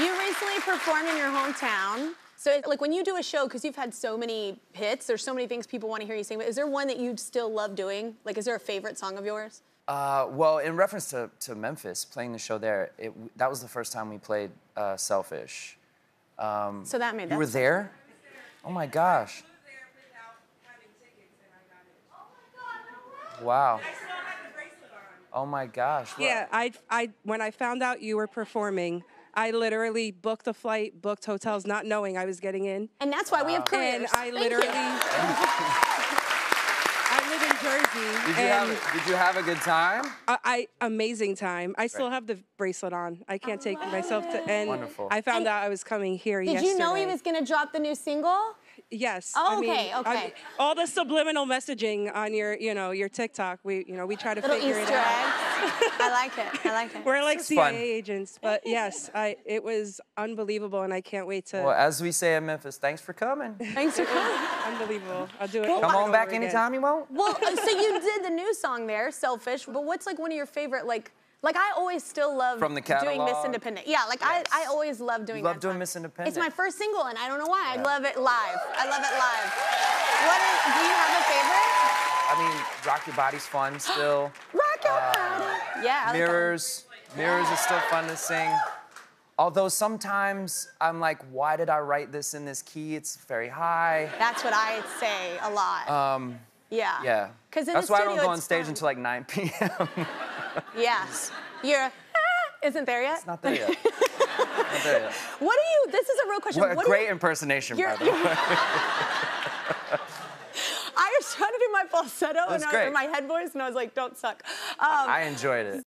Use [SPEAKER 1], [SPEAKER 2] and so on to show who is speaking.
[SPEAKER 1] You recently performed in your hometown. So, like, when you do a show, because you've had so many hits, there's so many things people want to hear you sing, but is there one that you still love doing? Like, is there a favorite song of yours?
[SPEAKER 2] Uh, well, in reference to, to Memphis, playing the show there, it, that was the first time we played uh, Selfish. Um,
[SPEAKER 1] so that made that
[SPEAKER 2] You were
[SPEAKER 1] song.
[SPEAKER 2] there? Oh my gosh. Wow. Oh my gosh. Well,
[SPEAKER 3] Yeah, I, I, when I found out you were performing, I literally booked the flight, booked hotels, not knowing I was getting in.
[SPEAKER 1] And that's why we have careers.
[SPEAKER 3] And I
[SPEAKER 1] Thank
[SPEAKER 3] literally. I live in Jersey,
[SPEAKER 2] Did you,
[SPEAKER 3] and
[SPEAKER 2] have, did you have a good time?
[SPEAKER 3] I, I amazing time. I still have the bracelet on. I can't take oh, myself to. And
[SPEAKER 2] Wonderful.
[SPEAKER 3] I found
[SPEAKER 1] And
[SPEAKER 3] out I was coming here
[SPEAKER 1] Did
[SPEAKER 3] yesterday.
[SPEAKER 1] you know he was going to drop the new single?
[SPEAKER 3] Yes.
[SPEAKER 1] Oh,
[SPEAKER 3] I mean,
[SPEAKER 1] okay,
[SPEAKER 3] I-
[SPEAKER 1] okay.
[SPEAKER 3] all the subliminal messaging on your, you know, your TikTok. We, you know, we try to
[SPEAKER 1] Little
[SPEAKER 3] figure
[SPEAKER 1] Easter
[SPEAKER 3] it
[SPEAKER 1] eggs.
[SPEAKER 3] out.
[SPEAKER 1] I like it. I like it.
[SPEAKER 3] We're like CIA
[SPEAKER 2] fun.
[SPEAKER 3] agents, but yes, I it was unbelievable, and I can't wait to.
[SPEAKER 2] Well, as we say in Memphis, thanks for coming.
[SPEAKER 1] Thanks for coming.
[SPEAKER 3] unbelievable. I'll do it.
[SPEAKER 2] Come
[SPEAKER 3] over
[SPEAKER 2] on back
[SPEAKER 3] over again.
[SPEAKER 2] anytime you want.
[SPEAKER 1] Well, so you did the new song there, Selfish, but what's like one of your favorite, like, like I always still love
[SPEAKER 2] From the
[SPEAKER 1] doing Miss? Independent. Yeah, like
[SPEAKER 2] Yes.
[SPEAKER 1] I, I always love doing
[SPEAKER 2] You love doing
[SPEAKER 1] song.
[SPEAKER 2] Miss Independent.
[SPEAKER 1] It's my first single, and I don't know why. I love it live. I love it live. What is, do you have a favorite?
[SPEAKER 2] I mean, Rock Your Body's fun still.
[SPEAKER 1] Rock your body. Yeah, I like.
[SPEAKER 2] Mirrors. Mirrors is still fun to sing. Although sometimes I'm like, why did I write this in this key? It's very high.
[SPEAKER 1] That's what I say a lot.
[SPEAKER 2] Um,
[SPEAKER 1] yeah.
[SPEAKER 2] yeah.
[SPEAKER 1] 'Cause in
[SPEAKER 2] That's why I don't go on stage
[SPEAKER 1] fun.
[SPEAKER 2] until like 9 p.m.
[SPEAKER 1] Yeah. You're. Ah, isn't there yet?
[SPEAKER 2] it's not there yet. not there yet.
[SPEAKER 1] What do you? This is a real question.
[SPEAKER 2] What a
[SPEAKER 1] What do
[SPEAKER 2] great
[SPEAKER 1] you,
[SPEAKER 2] impersonation,
[SPEAKER 1] You're-
[SPEAKER 2] by the way.
[SPEAKER 1] I was trying to do my falsetto and I, or my head voice, and I was like, "Don't suck." Um,
[SPEAKER 2] I enjoyed it.